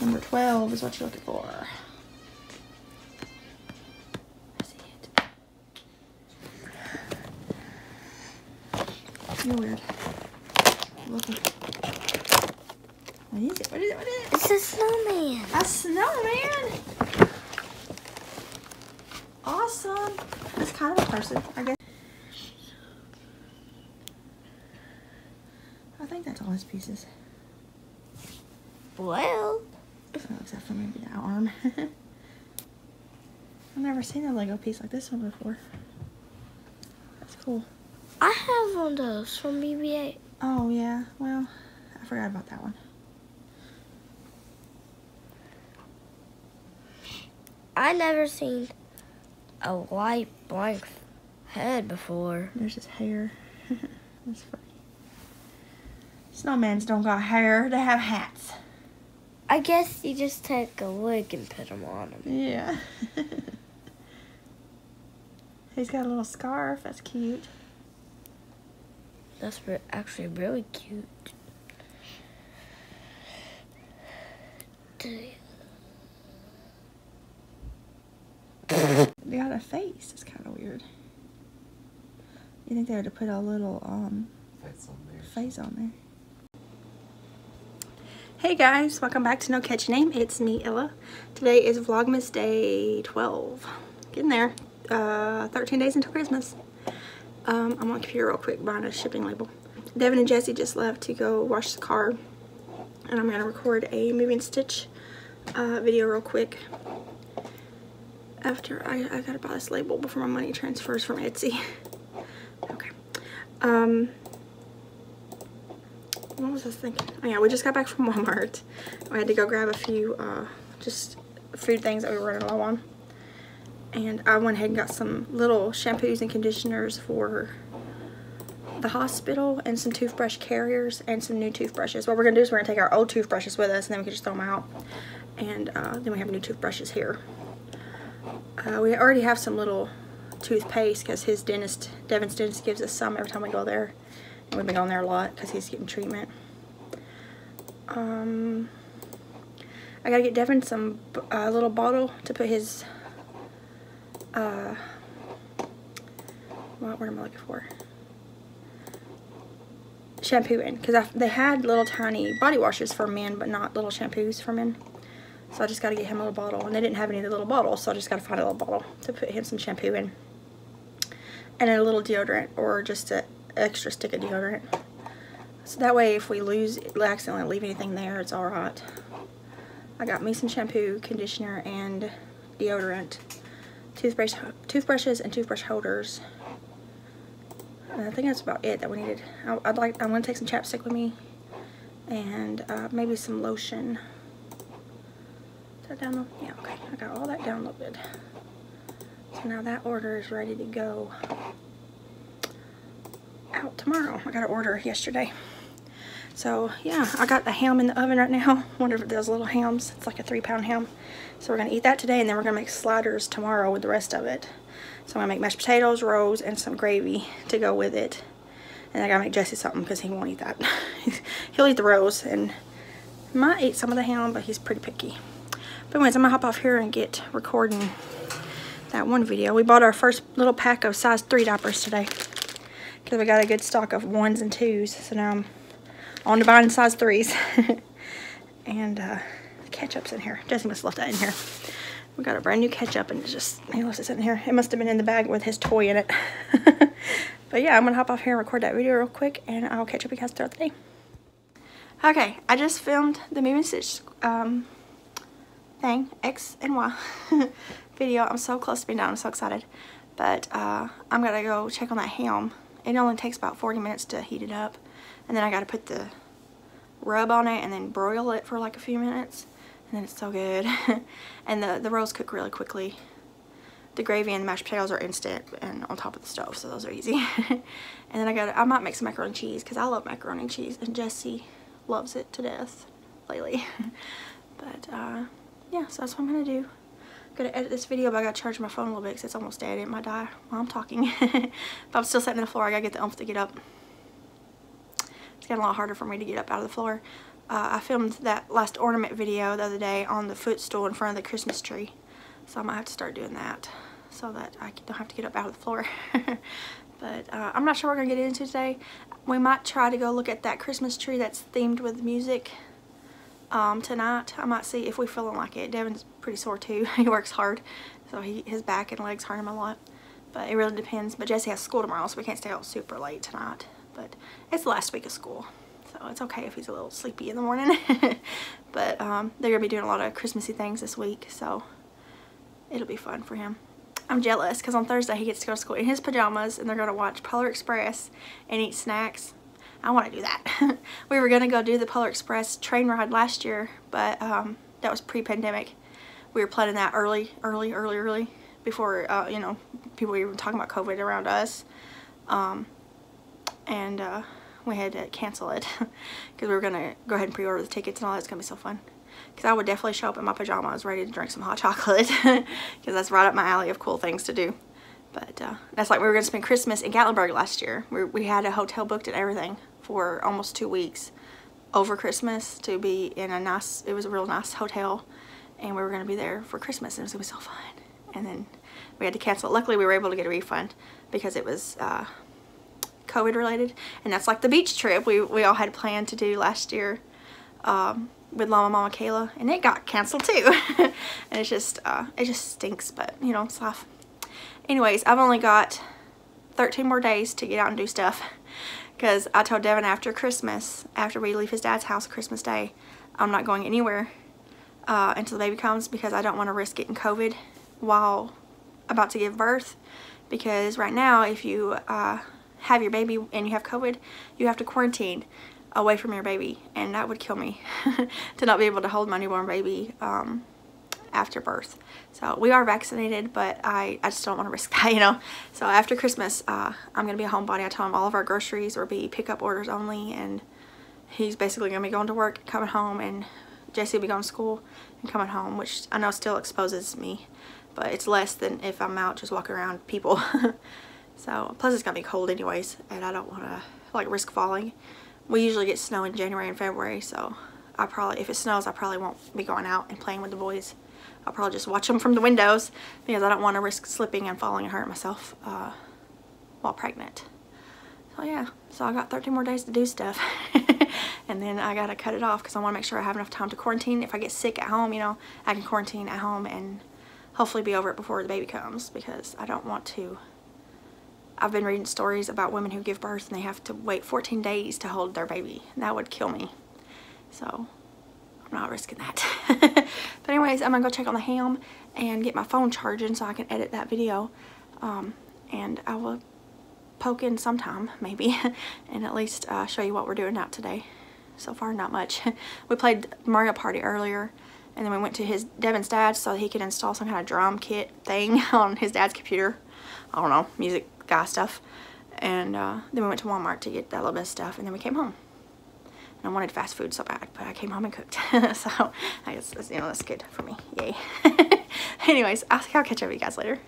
Number 12 is what you're looking for. I see it. You're weird. Look at What is it? What is it? What is it? It's a snowman. A snowman! Awesome. It's kind of a person, I guess. I think that's all his pieces. Well, except for maybe that arm. I've never seen a Lego piece like this one before. That's cool. I have one of those from BB-8. Oh, yeah. Well, I forgot about that one. I never seen a white blank head before. There's his hair. That's funny. Snowmans don't got hair. They have hats. I guess you just take a wig and put them on him. Yeah. He's got a little scarf. That's cute. That's re- actually really cute. They got a face. It's kind of weird. You think they would have put a little um That's on there. face on there. Hey guys, welcome back to No Catchy Name. It's me, Ella. Today is Vlogmas Day 12. Getting there. Uh, 13 days until Christmas. Um, I'm on computer real quick buying a shipping label. Devin and Jessie just left to go wash the car. And I'm going to record a moving stitch uh, video real quick. After I, I gotta buy this label before my money transfers from Etsy. okay. Um, what was I thinking? Oh yeah, we just got back from Walmart. We had to go grab a few, uh, just food things that we were running low on. And I went ahead and got some little shampoos and conditioners for the hospital and some toothbrush carriers and some new toothbrushes. What we're gonna do is we're gonna take our old toothbrushes with us and then we can just throw them out. And uh, then we have new toothbrushes here. Uh, we already have some little toothpaste because his dentist, Devin's dentist, gives us some every time we go there. We've been going there a lot because he's getting treatment. Um, I gotta get Devin some uh, little bottle to put his. Uh, what word am I looking for? Shampoo in because they had little tiny body washes for men, but not little shampoos for men. So I just got to get him a little bottle. And they didn't have any of the little bottles, so I just got to find a little bottle to put him some shampoo in. And a little deodorant or just an extra stick of deodorant. So that way if we lose, accidentally leave anything there, it's alright. I got me some shampoo, conditioner, and deodorant. Toothbrush, toothbrushes and toothbrush holders. And I think that's about it that we needed. I, would like, I'm going to take some chapstick with me. And uh, maybe some lotion that download? Yeah, okay. I got all that downloaded. So now that order is ready to go out tomorrow. I got an order yesterday. So yeah, I got the ham in the oven right now. Wonder if those little hams. It's like a three pound ham. So we're gonna eat that today and then we're gonna make sliders tomorrow with the rest of it. So I'm gonna make mashed potatoes, rolls, and some gravy to go with it. And I gotta make Jessie something because he won't eat that. He'll eat the rolls and might eat some of the ham, but he's pretty picky. But anyways, I'm gonna hop off here and get recording that one video. We bought our first little pack of size 3 diapers today. Because we got a good stock of ones and twos. So now I'm on to buying size 3s. and uh, ketchup's in here. Jessie must have left that in here. We got a brand new ketchup and it's just, he left it in here. It must have been in the bag with his toy in it. but yeah, I'm gonna hop off here and record that video real quick and I'll catch up with you guys throughout the day. Okay, I just filmed the moving stitch um, thing, X and Y video. I'm so close to being done. I'm so excited. But uh, I'm to go check on that ham. It only takes about 40 minutes to heat it up. And then I got to put the rub on it and then broil it for like a few minutes. And then it's so good. and the, the rolls cook really quickly. The gravy and the mashed potatoes are instant and on top of the stove, so those are easy. and then I got I might make some macaroni and cheese because I love macaroni and cheese and Jessie loves it to death lately. but uh, yeah, so that's what I'm gonna do. I'm gonna edit this video, but I gotta charge my phone a little bit because it's almost dead. It might die while I'm talking. but I'm still sitting on the floor. I gotta get the oomph to get up. It's getting a lot harder for me to get up out of the floor. uh, I filmed that last ornament video the other day on the footstool in front of the Christmas tree. So I might have to start doing that so that I don't have to get up out of the floor. but uh, I'm not sure we're going to get into today. We might try to go look at that Christmas tree that's themed with music um, tonight. I might see if we're feeling like it. Devin's pretty sore too. he works hard, so he, his back and legs hurt him a lot. But it really depends. But Jessie has school tomorrow, so we can't stay out super late tonight. But it's the last week of school, so it's okay if he's a little sleepy in the morning. but um, they're going to be doing a lot of Christmassy things this week, so it'll be fun for him. I'm jealous because on Thursday he gets to go to school in his pajamas and they're going to watch Polar Express and eat snacks I want to do that. we were going to go do the Polar Express train ride last year, but um, that was pre-pandemic. We were planning that early, early, early, early, before, uh, you know, people were even talking about COVID around us. Um, and uh, we had to cancel it because we were going to go ahead and pre-order the tickets and all that's going to be so fun. Because I would definitely show up in my pajamas ready to drink some hot chocolate because that's right up my alley of cool things to do. But uh, that's like we were going to spend Christmas in Gatlinburg last year. We, we had a hotel booked and everything for almost two weeks over Christmas to be in a nice, it was a real nice hotel and we were going to be there for Christmas and it was going to be so fun. And then we had to cancel it. Luckily we were able to get a refund because it was uh, COVID related and that's like the beach trip we, we all had planned to do last year um, with Llama Mama Kayla and it got canceled too. and it's just, uh, it just stinks but you know, it's life. Anyways, I've only got 13 more days to get out and do stuff because I told Devin after Christmas, after we leave his dad's house Christmas Day, I'm not going anywhere uh, until the baby comes because I don't want to risk getting COVID while about to give birth. Because right now if you uh, have your baby and you have COVID, you have to quarantine away from your baby and that would kill me to not be able to hold my newborn baby um, after birth. So we are vaccinated, but I, I just don't want to risk that, you know. So after Christmas, uh, I'm going to be a homebody. I tell him all of our groceries will be pickup orders only, and he's basically going to be going to work, coming home, and Jessie will be going to school and coming home, which I know still exposes me, but it's less than if I'm out just walking around people. so, plus it's going to be cold anyways, and I don't want to, like, risk falling. We usually get snow in January and February, so I probably, if it snows, I probably won't be going out and playing with the boys. I'll probably just watch them from the windows because I don't want to risk slipping and falling and hurt myself uh, while pregnant. So yeah, so I got 13 more days to do stuff. and then I gotta cut it off because I want to make sure I have enough time to quarantine. If I get sick at home, you know, I can quarantine at home and hopefully be over it before the baby comes because I don't want to. I've been reading stories about women who give birth and they have to wait 14 days to hold their baby. That would kill me. So I'm not risking that. but anyways, I'm gonna go check on the ham and get my phone charging so I can edit that video. Um, and I will poke in sometime, maybe, and at least uh, show you what we're doing out today. So far, not much. we played Mario Party earlier, and then we went to his Devin's dad's so he could install some kind of drum kit thing on his dad's computer. I don't know, music guy stuff. And uh, then we went to Walmart to get that little bit of stuff, and then we came home. I wanted fast food so bad, but I came home and cooked. so I guess, you know, that's good for me. Yay. Anyways, I'll, I'll catch up with you guys later.